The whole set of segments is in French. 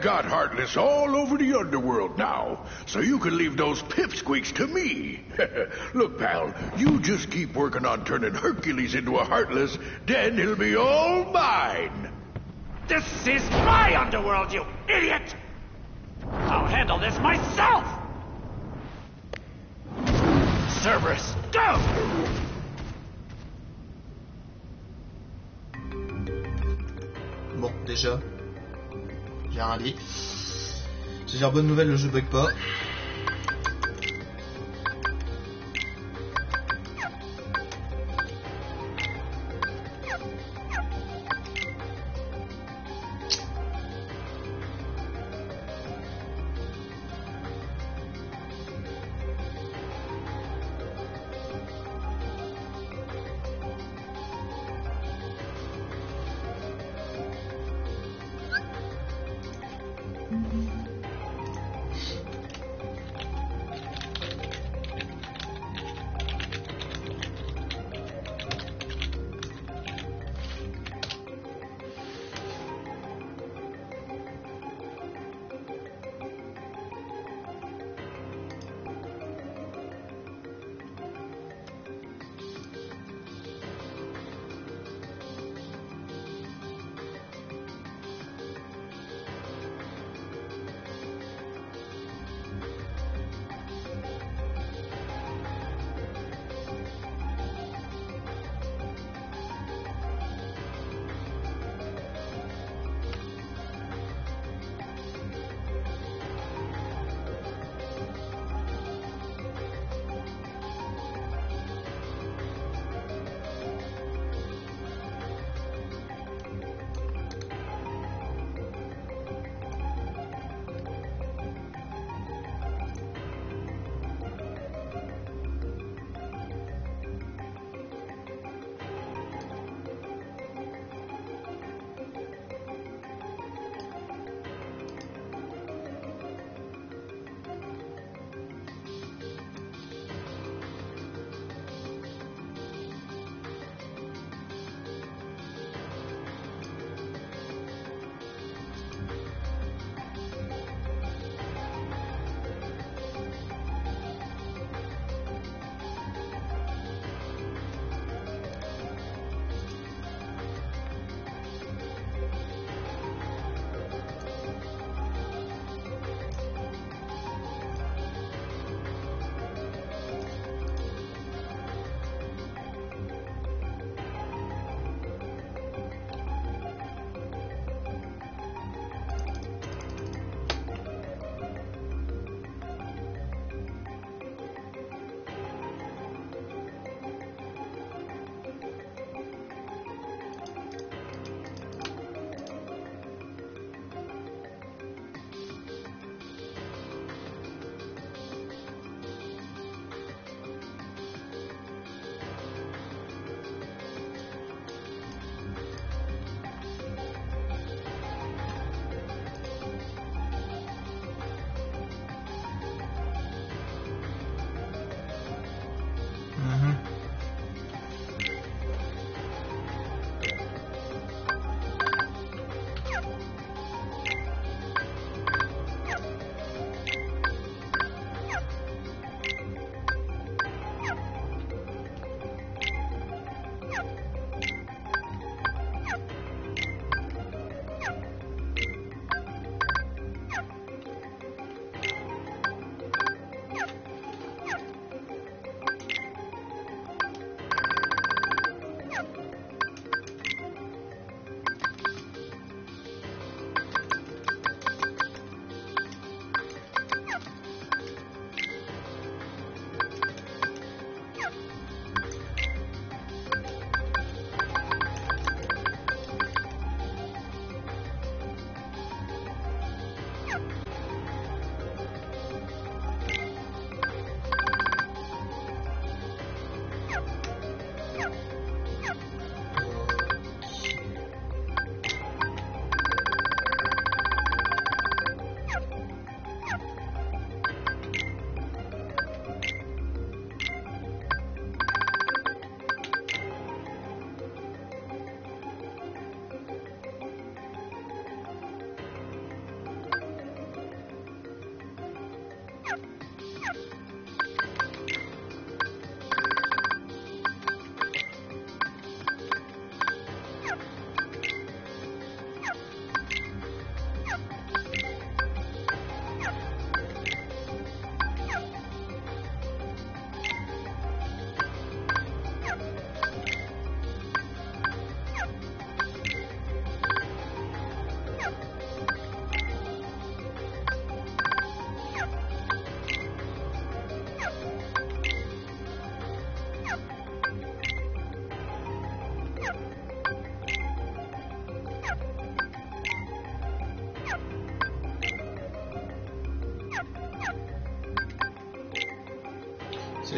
got Heartless all over the underworld now, so you can leave those pipsqueaks to me. Look, pal, you just keep working on turning Hercules into a Heartless, then he'll be all mine. This is my underworld, you idiot! I'll handle this myself! Cerberus, go! Bon, déjà, j'ai un lit. C'est-à-dire, bonne nouvelle, le jeu bug pas.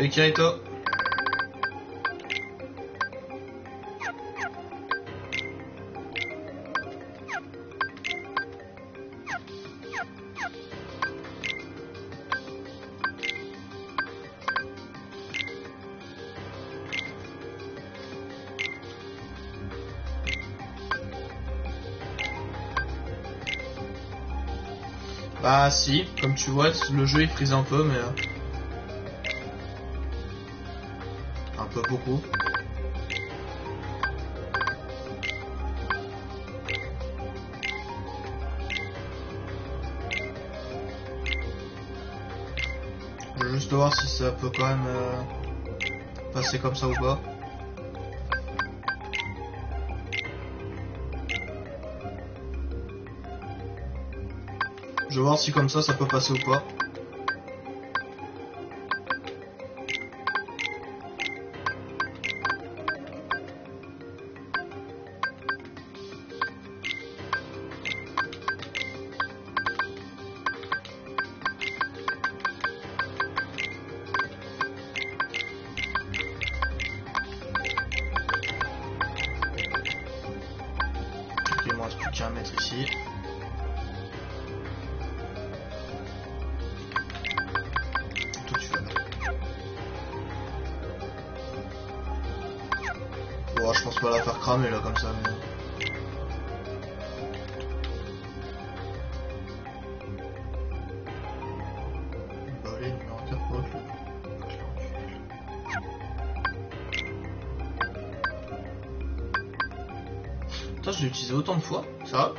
Salut Kirito. Bah si, comme tu vois, le jeu il frise un peu, mais... Je juste voir si ça peut quand même euh, passer comme ça ou pas. Je veux voir si comme ça ça peut passer ou pas. Cramer là comme ça. Mais... Allez, numéro 4 pour le Putain, je l'ai utilisé autant de fois, ça va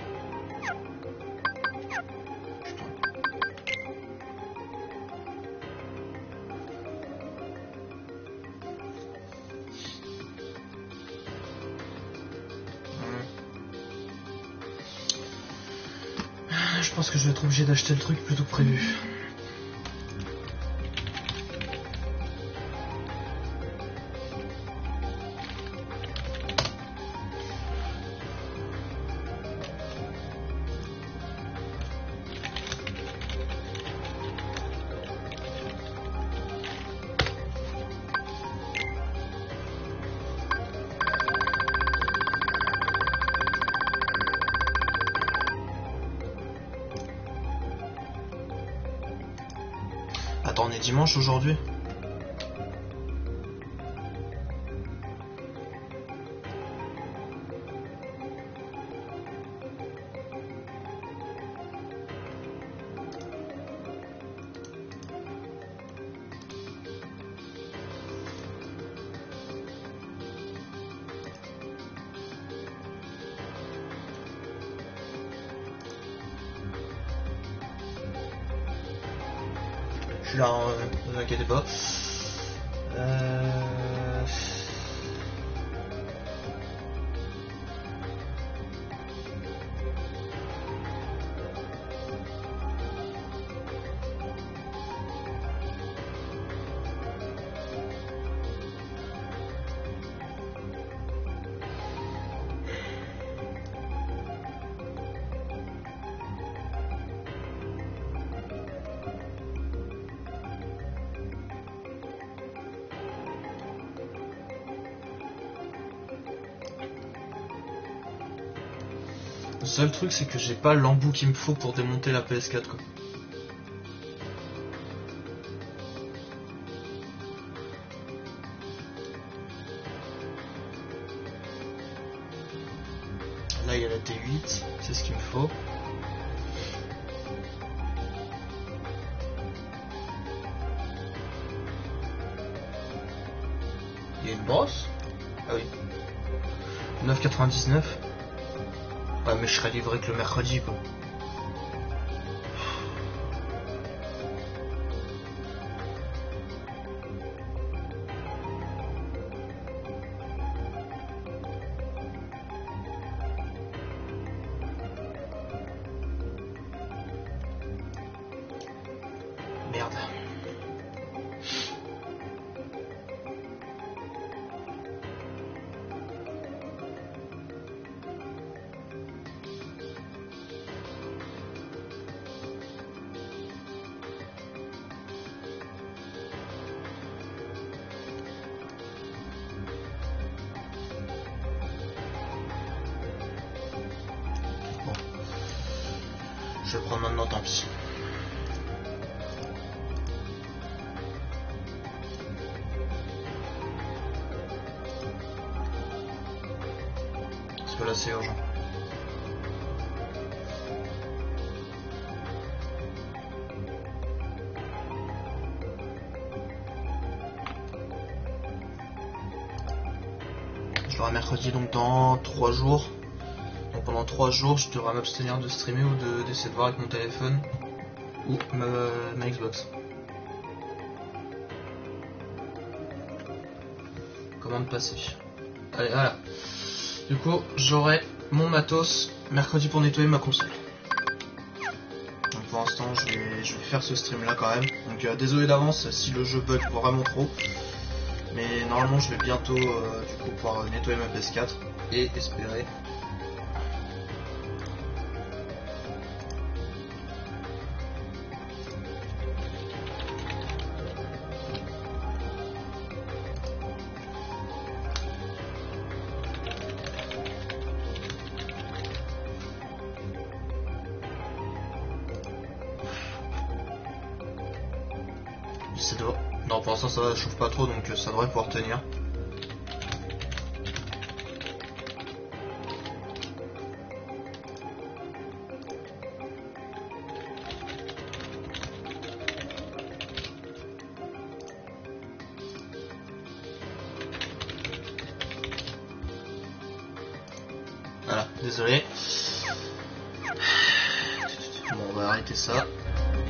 obligé d'acheter le truc plutôt que prévu. Suis là, hein, ne vous inquiétez pas. seul truc, c'est que j'ai pas l'embout qu'il me faut pour démonter la PS4. Là, il y a la T8, c'est ce qu'il me faut. Il y a une brosse? Ah oui. 9,99 le mercredi, quoi. Je prendre maintenant, tant pis. Parce que là c'est urgent. Je l'aurai mercredi donc dans 3 jours. Donc pendant 3 jours je devrais m'abstenir de streamer ou de- d'essayer de voir avec mon téléphone ou ma, ma Xbox. Comment de passer? Allez voilà. Du coup, j'aurai mon matos mercredi pour nettoyer ma console. Donc pour l'instant, je vais, je vais faire ce stream là quand même. Donc euh, désolé d'avance si le jeu bug vraiment trop. Mais normalement, je vais bientôt euh, du coup pouvoir nettoyer ma PS4 et espérer. Ça chauffe pas trop donc euh, ça devrait pouvoir tenir. Voilà, désolé. Bon, on va arrêter ça.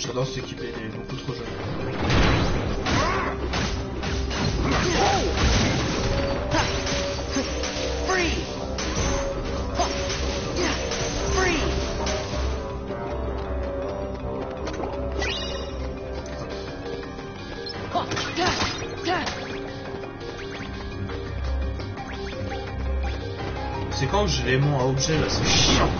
J'adore cette équipe, elle est beaucoup trop jeune. C'est quand j'ai les à objet là, c'est chiant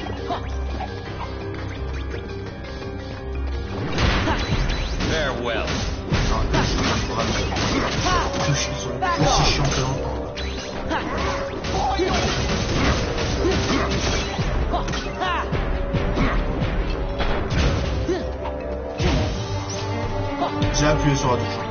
Spotify.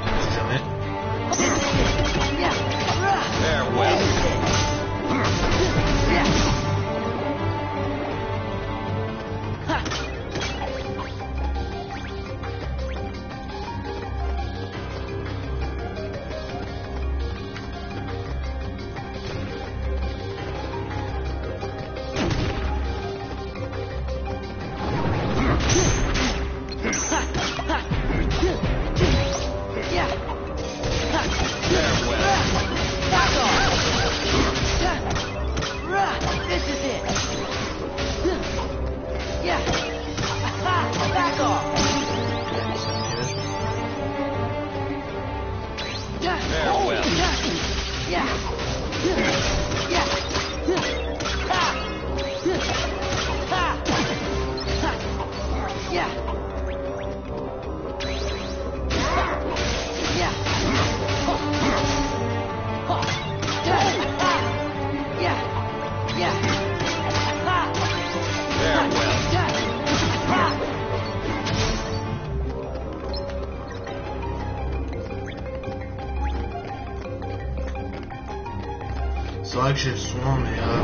Roger Swan, mais euh,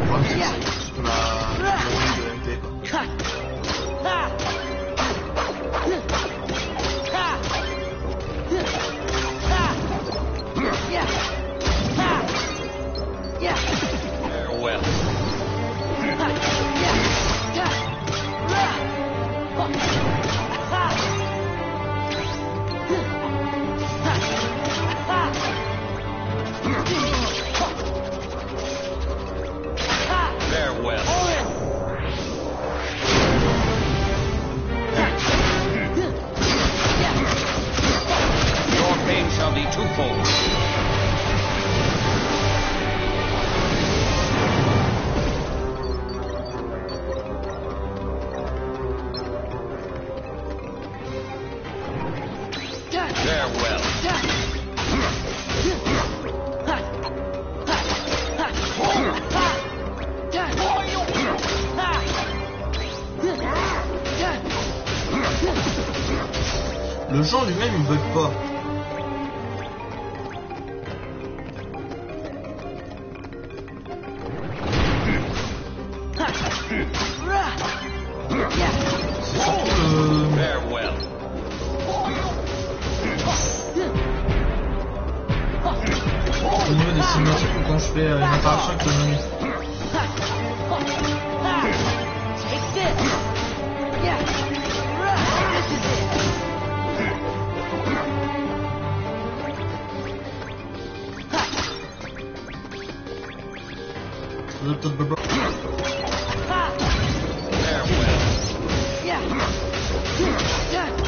Yeah.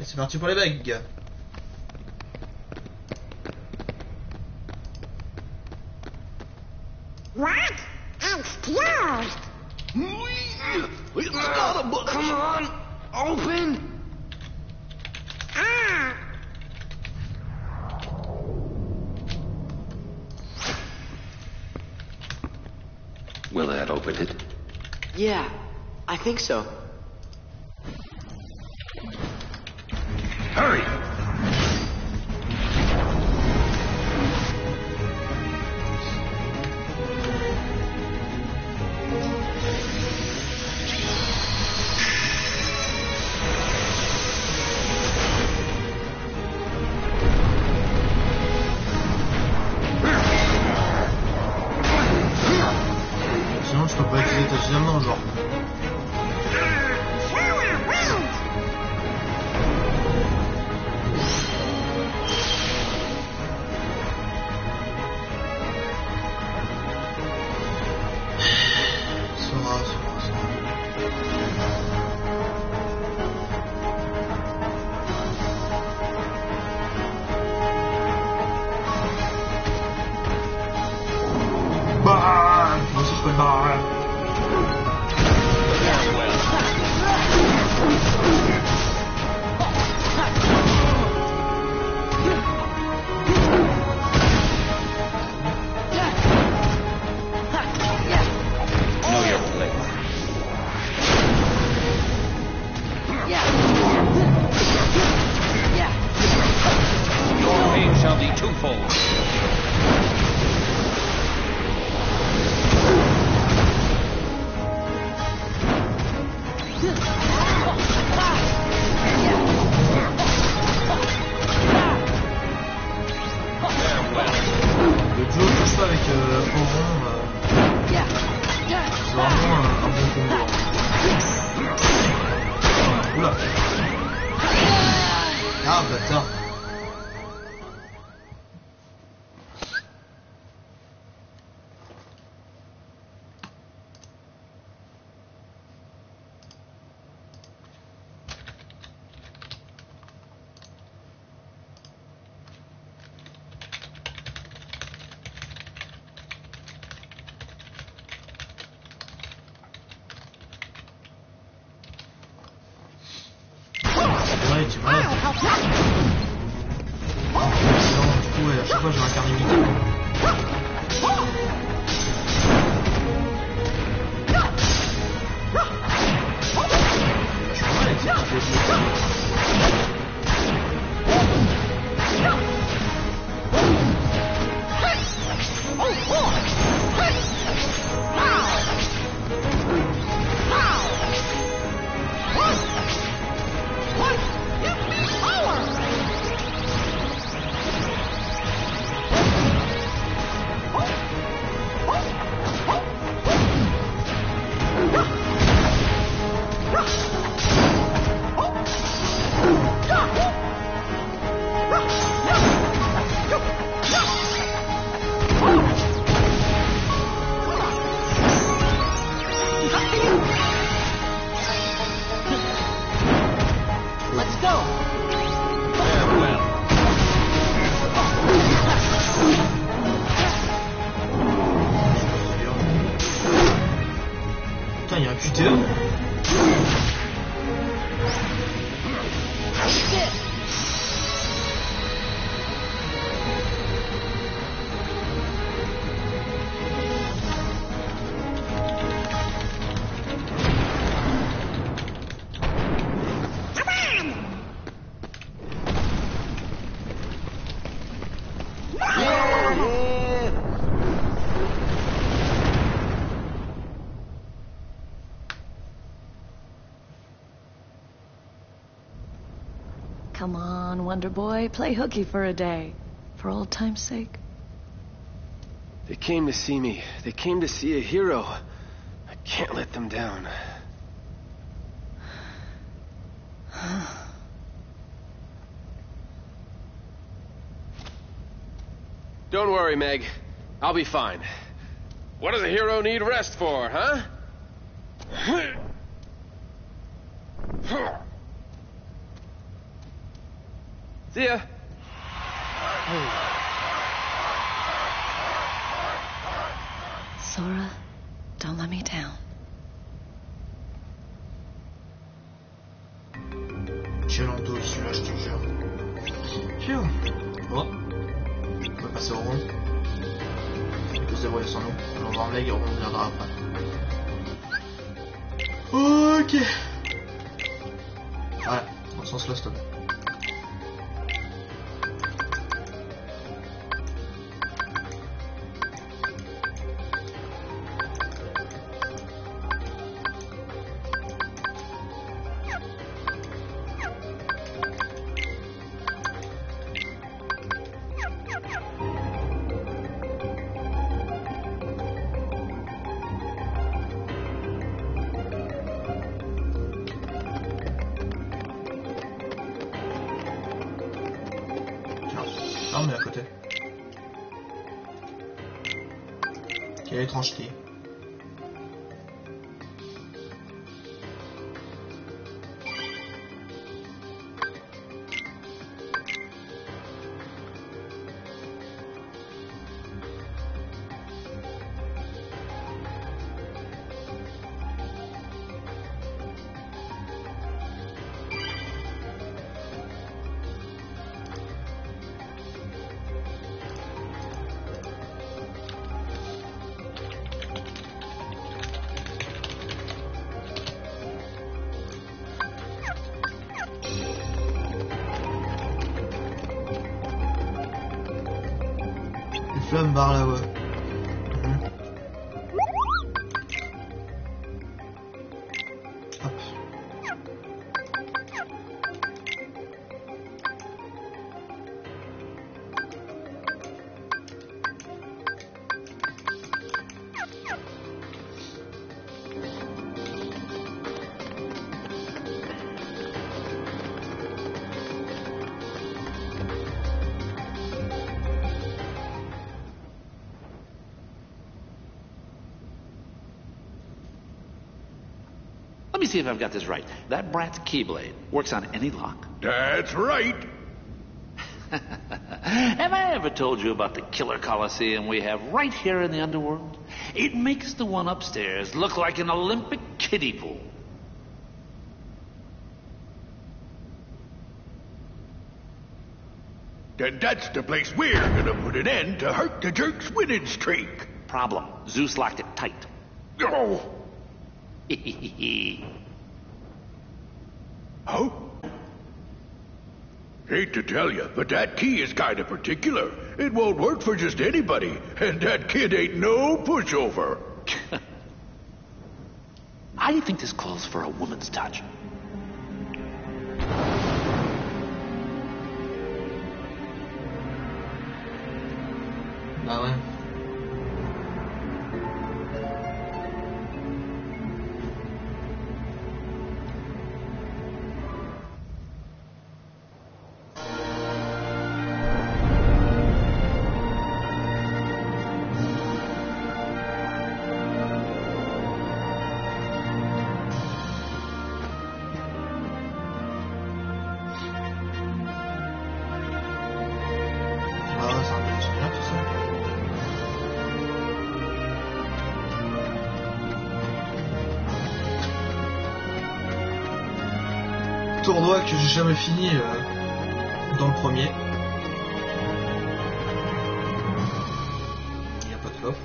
E si farci un po' le vegghie. What? It's closed! It's got a book! Come on! Open! Ah! Will that open it? Yeah, I think so. Il y a un QTE. Boy, play hooky for a day. For old time's sake. They came to see me. They came to see a hero. I can't let them down. Don't worry, Meg. I'll be fine. What does a hero need rest for, huh? See ya. Sora, don't let me down. Quel endo celui-là, je te jure. Phew. Bon. On va passer au rond. Il peut se débrouiller sans nous. On va voir Meg et on reviendra après. Ok. Ouais, dans ce sens-là, stop. Quelle see if I've got this right. That brat's Keyblade works on any lock. That's right. Have I ever told you about the killer coliseum we have right here in the underworld? It makes the one upstairs look like an Olympic kiddie pool. Then that's the place we're gonna put an end to Hurt the Jerk's winning streak. Problem. Zeus locked it tight. Oh, Huh? Hate to tell you, but that key is kind of particular. It won't work for just anybody, and that kid ain't no pushover. I think this calls for a woman's touch. Jamais fini euh, dans le premier. Il n'y a pas de coffre.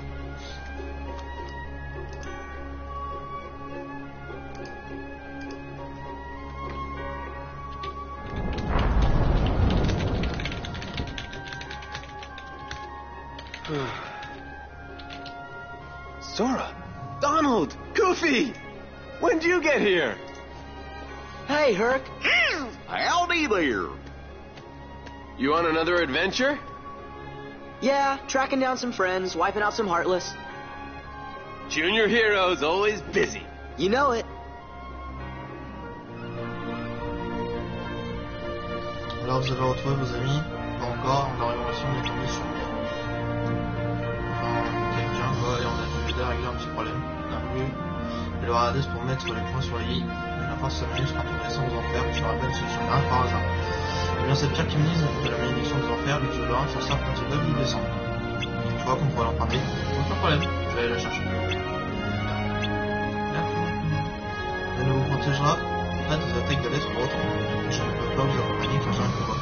Sora! Donald! Goofy! When'd you get here? Hey, Herc. You on another adventure? Yeah, tracking down some friends, wiping out some Heartless. Junior Hero's always busy. You know it. Alors vous avez retrouvé vos amis Pas encore, on a révélation des tombés sur Enfin, quelqu'un quoi, et on a dû aider à régler un petit problème. On a voulu le Hades pour mettre les points sur les i. Et la force s'amuse quand on descend aux enfers, tu rappelles ce sur là par hasard. Et bien cette pierre qui me dise de la malédiction des enfers, le Zolorin s'en sort quand ils y descendre. Tu vois qu'on pourrait l'emprunter Aucun problème, je vais aller la chercher. Elle nous protégera pas des attaques d'Hades ou autres. Je ne peux pas vous accompagner car j'ai un combat.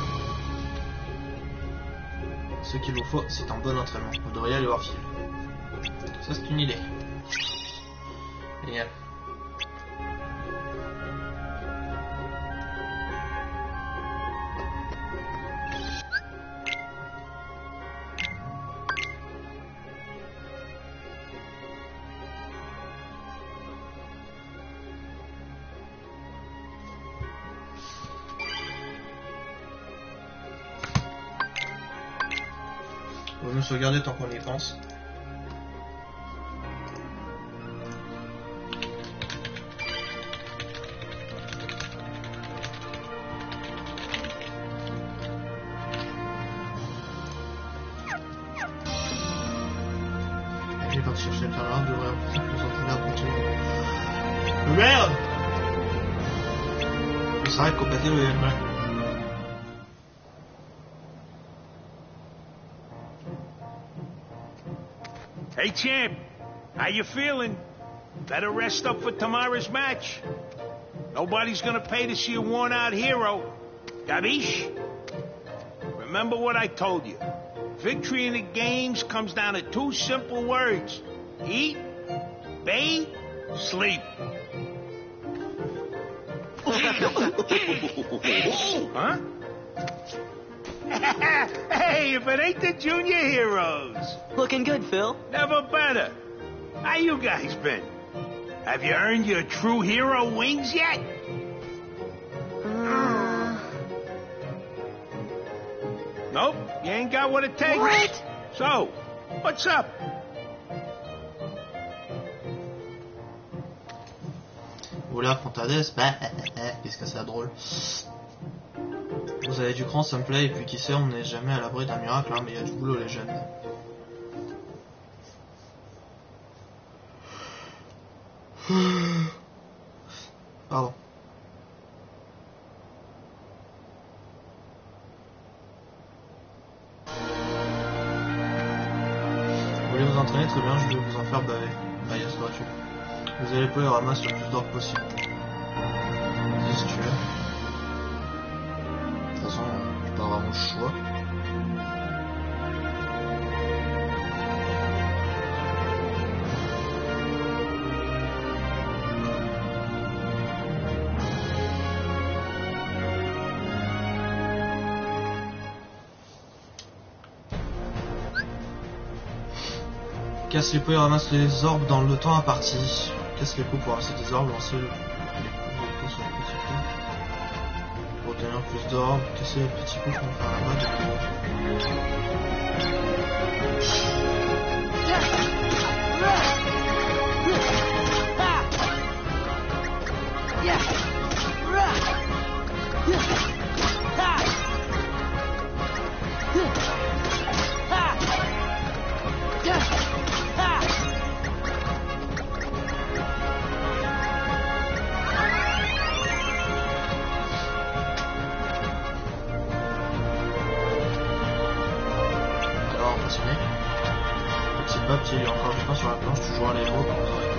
Ce qu'il vous faut, c'est un bon entraînement. Vous devriez aller voir Phil. Ça, c'est une idée. Génial. Sauvegarder tant qu'on y pense. Champ, how you feeling? Better rest up for tomorrow's match. Nobody's gonna pay to see a worn-out hero. Gabish? Remember what I told you. Victory in the games comes down to two simple words. Eat, bathe, sleep. huh? hey, if it ain't the junior heroes. Looking good, Phil. Never better. How you guys been? Have you earned your true hero wings yet? Uh, Nope, you ain't got what it takes. What? So, what's up? Vous voulez affronter Hades Bah, eh, eh, eh, qu'est-ce que c'est drôle. Vous avez du cran, ça me plaît, et puis qui sait, on n'est jamais à l'abri d'un miracle, hein, mais il y a du boulot, les jeunes. Pardon. Vous voulez vous entraîner très bien, je vais vous en faire baver. Ah yes, gratuit. Vous allez pouvoir ramasser le plus d'or possible. Casse les poux ramasse les orbes dans le temps imparti. Casse les poux pour ramasser des orbes, lancer les poux sur les petits. Pour obtenir plus d'orbes, casser les petits poux pour faire la mode. 那只이영상을다시왔던주주안 에,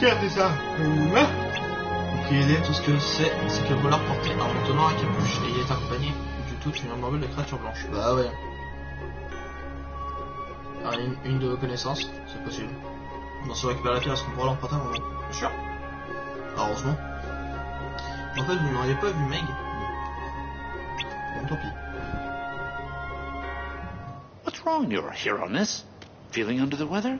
Tiens, c'est ça. Idée, tout ce que c'est, c'est que le voleur portait un manteau noir à capuche et il est accompagné du tout d'une armure de créature blanche. Bah ouais. Ah, une, une de vos connaissances, c'est possible. On se récupère la pierre, est-ce qu'on pourra l'emprunter un moment? Bien sûr. Ah, heureusement. En fait, vous n'auriez pas vu Meg Bon, tant pis. What's wrong, your hero-ness? Feeling under the weather?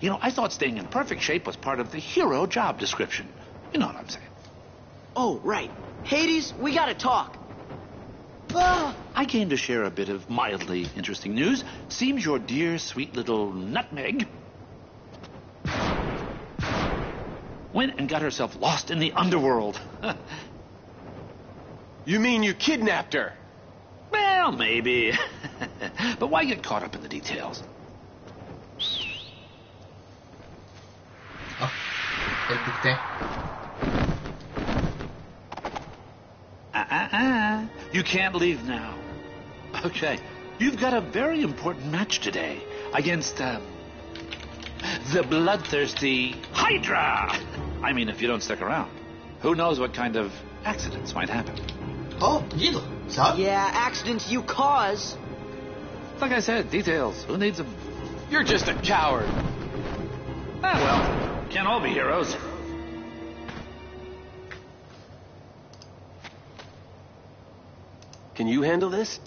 You know, I thought staying in perfect shape was part of the hero job description. You know what I'm saying. Oh, right. Hades, we gotta talk. Well, I came to share a bit of mildly interesting news. Seems your dear, sweet little nutmeg went and got herself lost in the underworld. You mean you kidnapped her? well, maybe. but why get caught up in the details? Elle piquetait. Uh-uh-uh. You can't leave now. Okay. You've got a very important match today against, uh, the bloodthirsty Hydra. I mean, if you don't stick around, who knows what kind of accidents might happen. Oh, l'hydre Ça Yeah, accidents you cause. Like I said, details. Who needs them? You're just a coward. Ah, well, can't all be heroes. Can you handle this?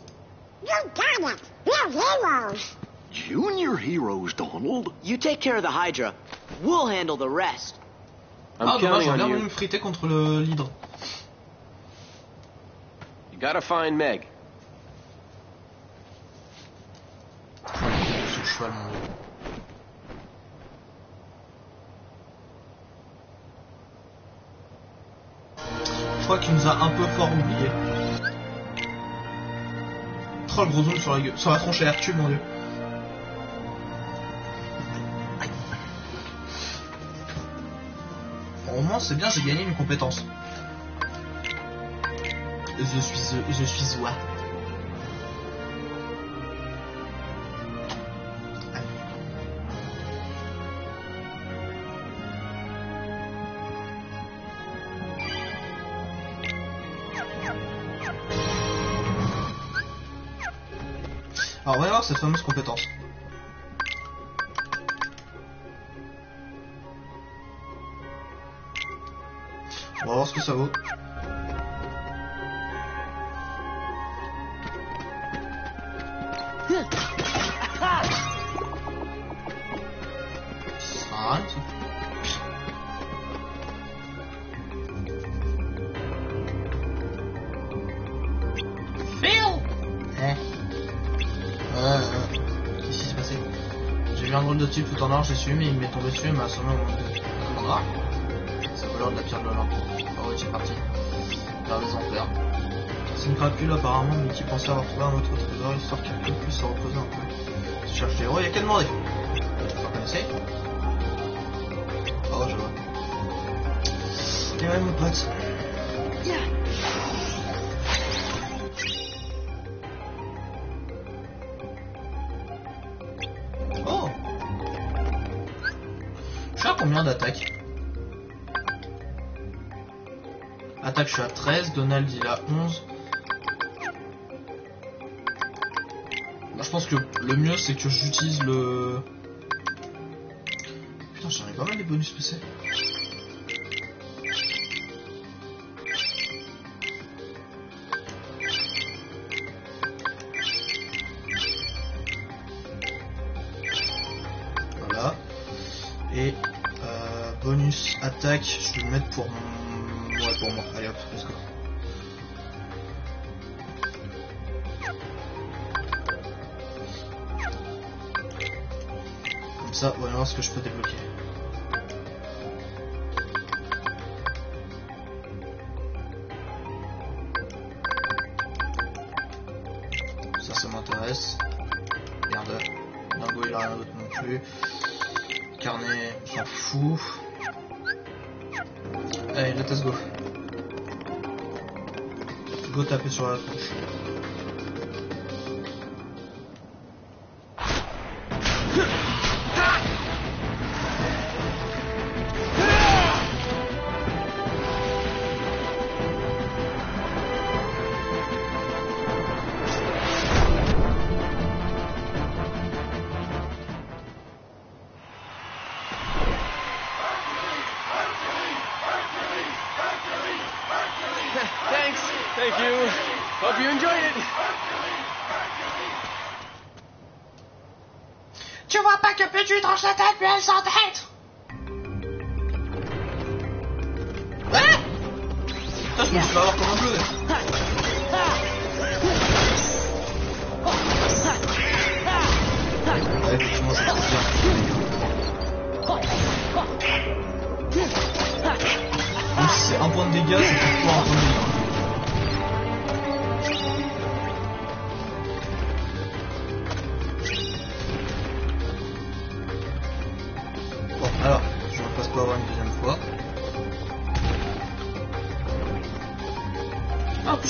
You got it. We're heroes. Junior heroes, Donald. You take care of the Hydra. We'll handle the rest. I'm Ah, dommage, counting j'aurais bien on voulu you. me friter contre le l'hydre. You gotta find Meg. Ce cheval, mon dieu. Crois qu'il nous a un peu fort oublié. Oh le gros zoom sur la gueule, sur la tronche à mon dieu. Au moins c'est bien, j'ai gagné une compétence. Je suis, je suis oie. Voir cette fameuse compétence. On va voir ce que ça vaut. Drôle de type tout en or, j'ai suivi, mais il m'est tombé dessus et m'a assommé au moment de... Ça vaut l'heure de la pierre de l'Olympe. Ah ouais, c'est parti. Vers les enfers. C'est une crapule apparemment, mais qui pensait avoir trouvé un autre trésor, histoire qu'il puisse se reposer un peu. Tu cherches des héros, il y a qu'à demander. Vous connaissez? Oh, je vois. Et ouais, mon pote. D'attaques Attaque, je suis à 13. Donald, il a 11. Moi, je pense que le mieux, c'est que j'utilise le... Putain, j'en ai pas mal des bonus PC. Attaque, je vais le mettre pour mon... Ouais, pour moi. Allez hop, let's go. Comme ça, voir ce que je peux débloquer. Ça, ça m'intéresse. Merde. Dingo, il a rien d'autre non plus. Carnet, on s'en 说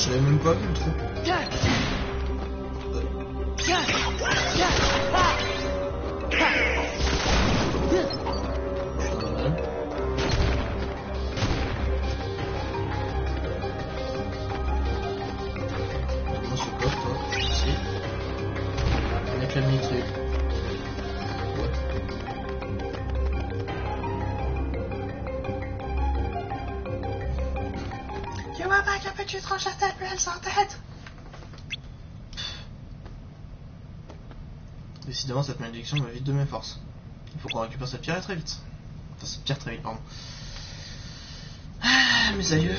je l'avais même pas vu le trou. Mes. Il faut qu'on récupère cette pierre très vite. Enfin, cette pierre très vite, pardon. Ah, mes aïeux.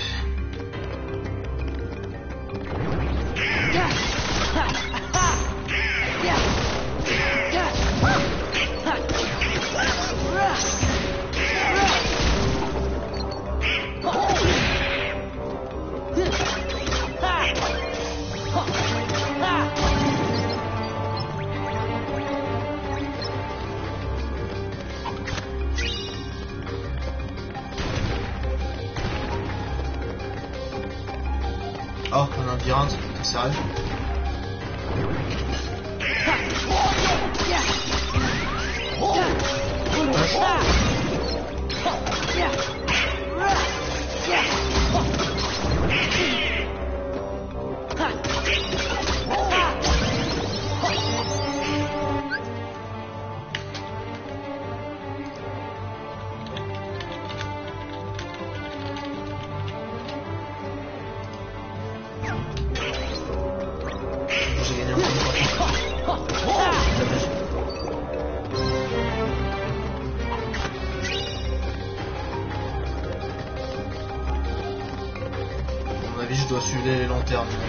John.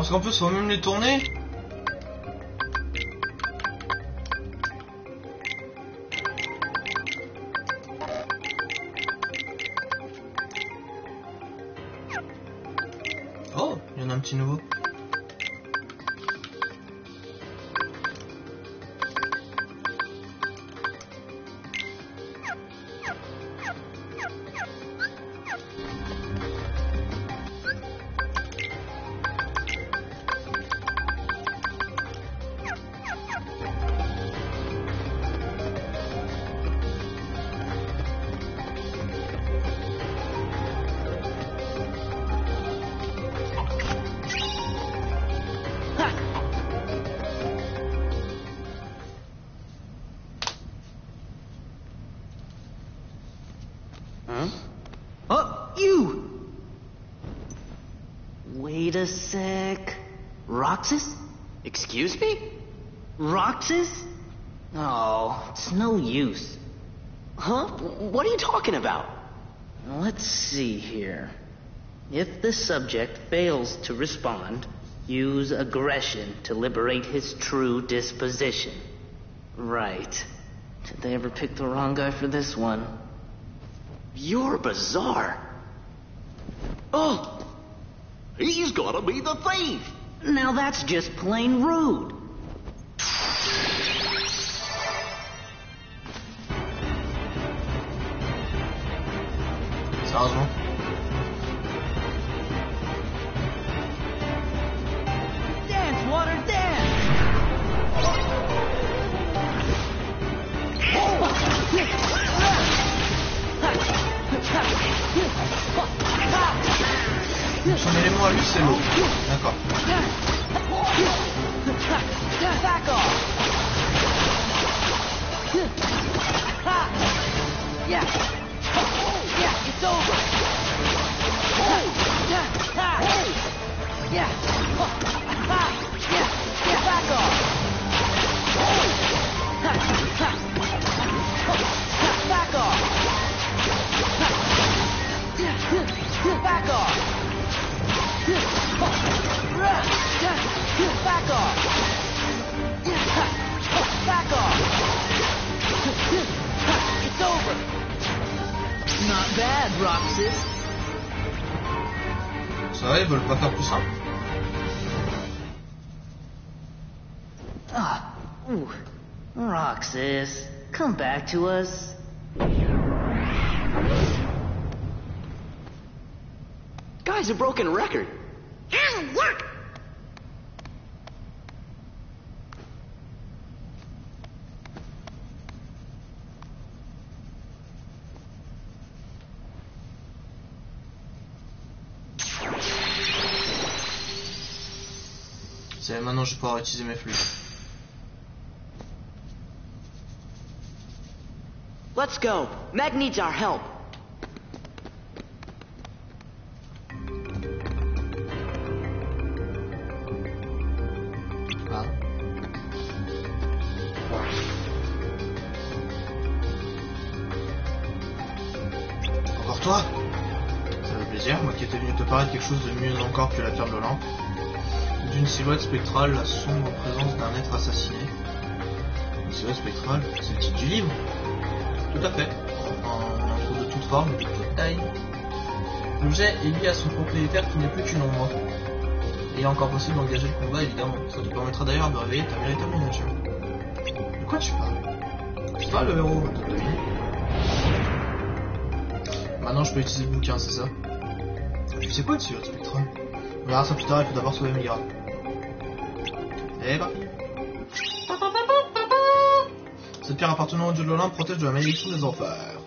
Parce qu'en plus, on va même les tourner Sec. Roxas? Excuse me? Roxas? Oh, it's no use. Huh? What are you talking about? Let's see here. If the subject fails to respond, use aggression to liberate his true disposition. Right. Did they ever pick the wrong guy for this one? You're bizarre. Oh! He's gotta be the thief! Now that's just plain rude. Bad, Roxas. Ça va, ils veulent pas faire simple Ah, ooh. Roxas, come back to us. Guy's a broken record. Hey, yuck! Je vais pouvoir utiliser mes flux. Let's go. Meg needs our help. Ah. Encore toi? Ça fait plaisir, moi qui étais venu te parler de quelque chose de mieux encore que la pierre de lampe. D'une silhouette spectrale, la sombre présence d'un être assassiné. Une silhouette spectrale, c'est le titre du livre Tout à fait. Intro de toute forme de toute taille. L'objet est lié à son propriétaire qui n'est plus qu'une ombre. Il est encore possible d'engager le combat, évidemment. Ça te permettra d'ailleurs de réveiller ta véritable nature. De quoi tu parles? C'est le héros, t'as deviné Maintenant, je peux utiliser le bouquin, c'est ça? Tu sais quoi dessus, Spectre On verra ça plus tard, il faut d'abord sauver Mira. Et bah. Cette pierre appartenant au dieu de l'Olympe protège de la malédiction des enfers.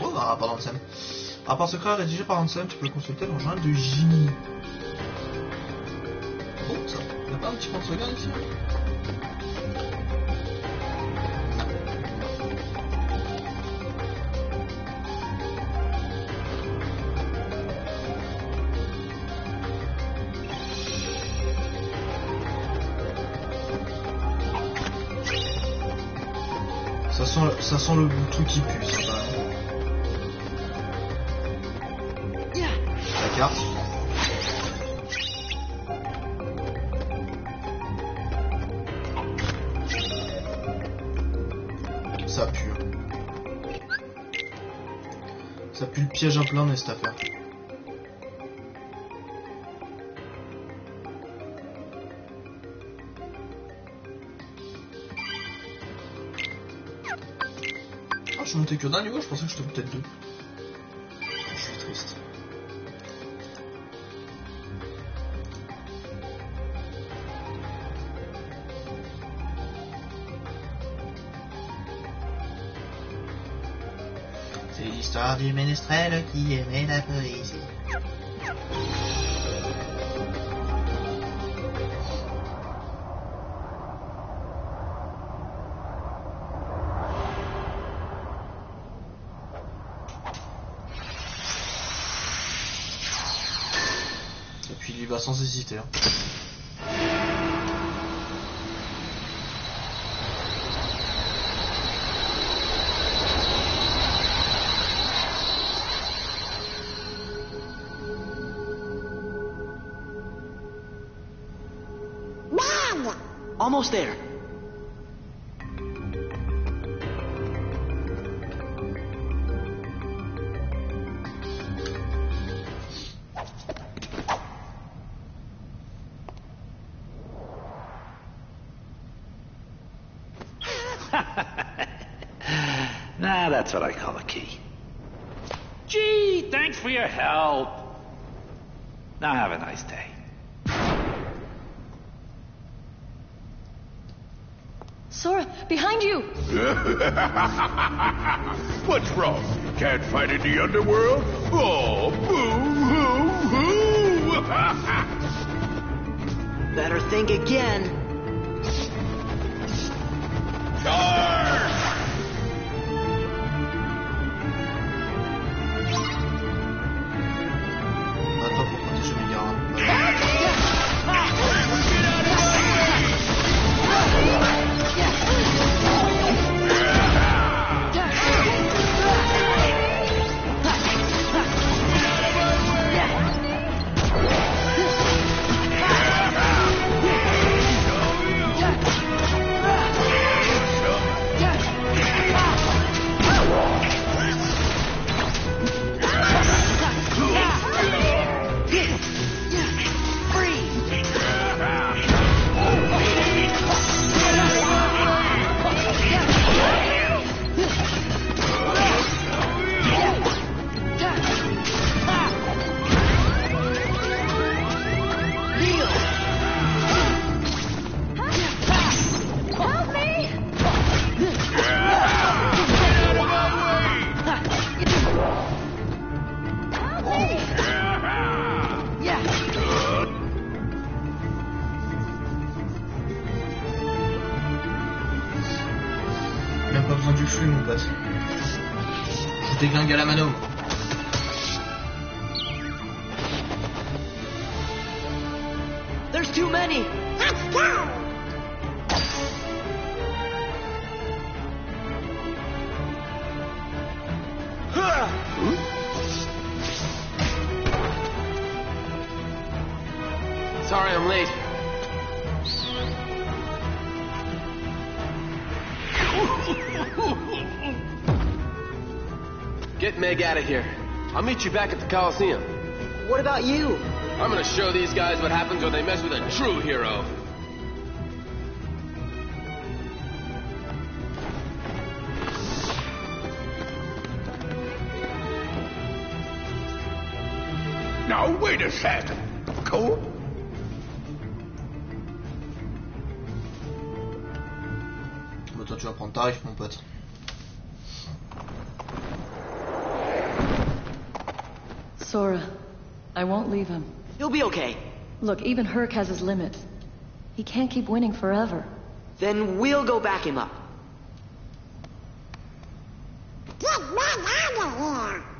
Oh, un rapport d'Ansem. Rapport secret rédigé par Ansem, tu peux consulter dans le journal de Jimmy. Bon, ça. Y'a pas un petit point de ici ça sent le truc qui pue, ça. Ça pue. Ça pue le piège à plein nez cette affaire. Monté que d'un niveau, je pensais que j'étais peut-être deux. Je suis triste. C'est l'histoire du ménestrel qui aimait la poésie. Sans hésiter. hein. Almost there. That's what I call a key. Gee, thanks for your help. Now have a nice day. Sora, behind you! What's wrong? Can't fight in the underworld? Oh, boo hoo hoo! Better think again. Flux, mon pote. Je déglingue à la mano. There's too many. Let's go! Get out of here. I'll meet you back at the Coliseum. What about you? I'm gonna show these guys what happens when they mess with a true hero. Now, wait a sec. Cole? Toi, tu vas prendre tarif, mon pote. Sora, I won't leave him. He'll be okay. Look, even Herc has his limits. He can't keep winning forever. Then we'll go back him up. Get Meg out of here.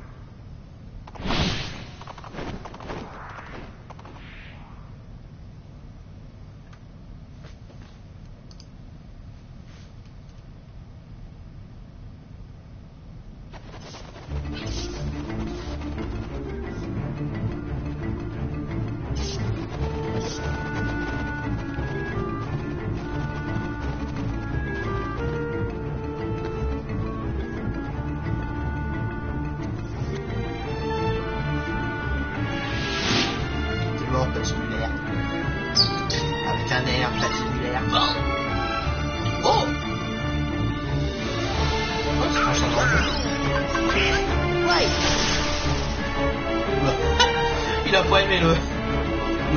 Il a pas aimé le...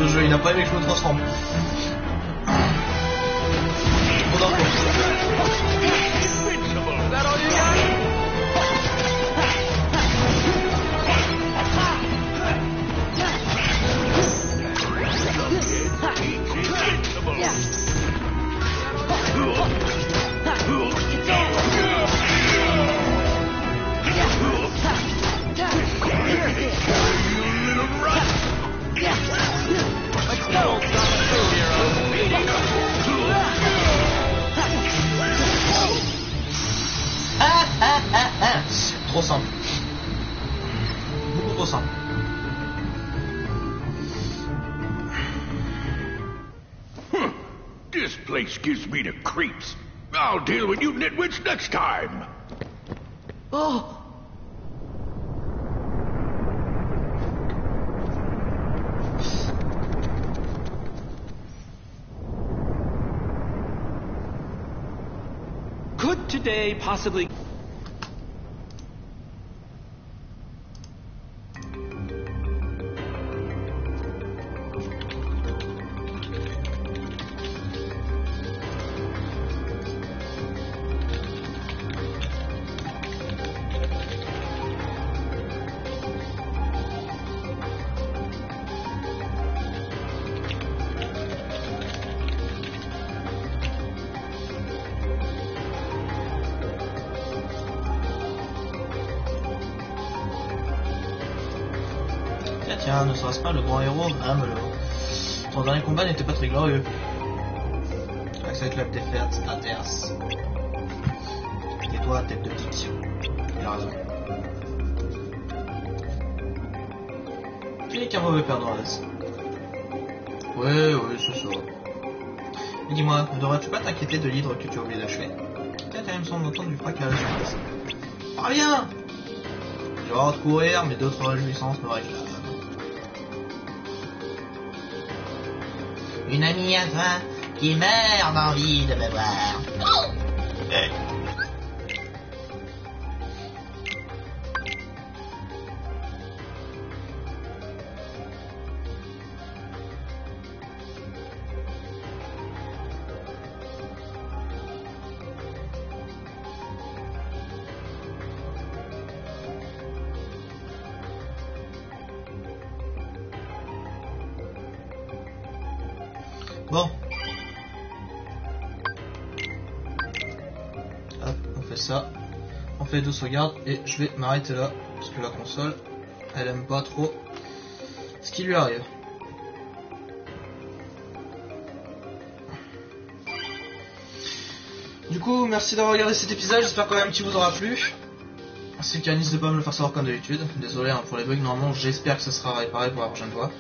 le jeu, il a pas aimé que je me transforme. Trop simple. Beaucoup trop simple. Huh. This place gives me the creeps. I'll deal with you nitwits next time. Oh! Could today possibly... Accepte la défaite, Aters. Et toi, tête de tic. Il a raison. Tu n'es qu'un mauvais perdant, Hades. Ouais, ouais, ça. Mais dis-moi, ne devrais-tu pas t'inquiéter de l'hydre que tu as oublié d'achever? Tiens, tiens, il me semble entendre du fracas. Parviens Je vais avoir de courir, mais d'autres réjouissances me réclament. Une amie à toi qui meurt d'envie de me voir. Bon. Deux sauvegardes et je vais m'arrêter là. Parce que la console, elle aime pas trop ce qui lui arrive. Du coup, merci d'avoir regardé cet épisode, j'espère quand même qu'il vous aura plu. C'est qu'à n'hésitez pas à me le faire savoir comme d'habitude. Désolé hein, pour les bugs, normalement j'espère que ça sera réparé pour la prochaine fois.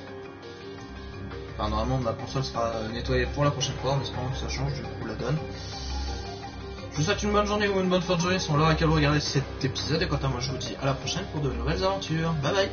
Enfin, normalement ma console sera nettoyée pour la prochaine fois, en espérant que ça change du coup la donne. Je vous souhaite une bonne journée ou une bonne fin de journée, sont là à quel vous regardez cet épisode, et quant à moi je vous dis à la prochaine pour de nouvelles aventures. Bye bye